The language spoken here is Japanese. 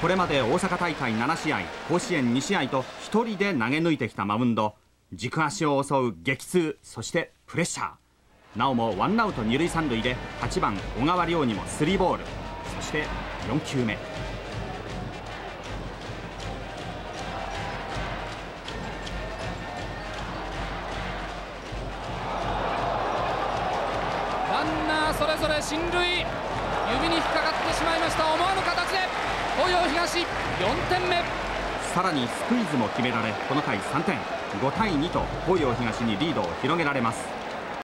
これまで大阪大会7試合甲子園2試合と1人で投げ抜いてきたマウンド。軸足を襲う激痛そしてプレッシャー。なおもワンアウト二塁三塁で8番小川亮にもスリーボール。そして4球目。ランナーそれぞれ進塁。指に引っかかってしまいました。思わぬ形で東洋東4点目。さらにスクイズも決められこの回3点。5対2と東洋東にリードを広げられます。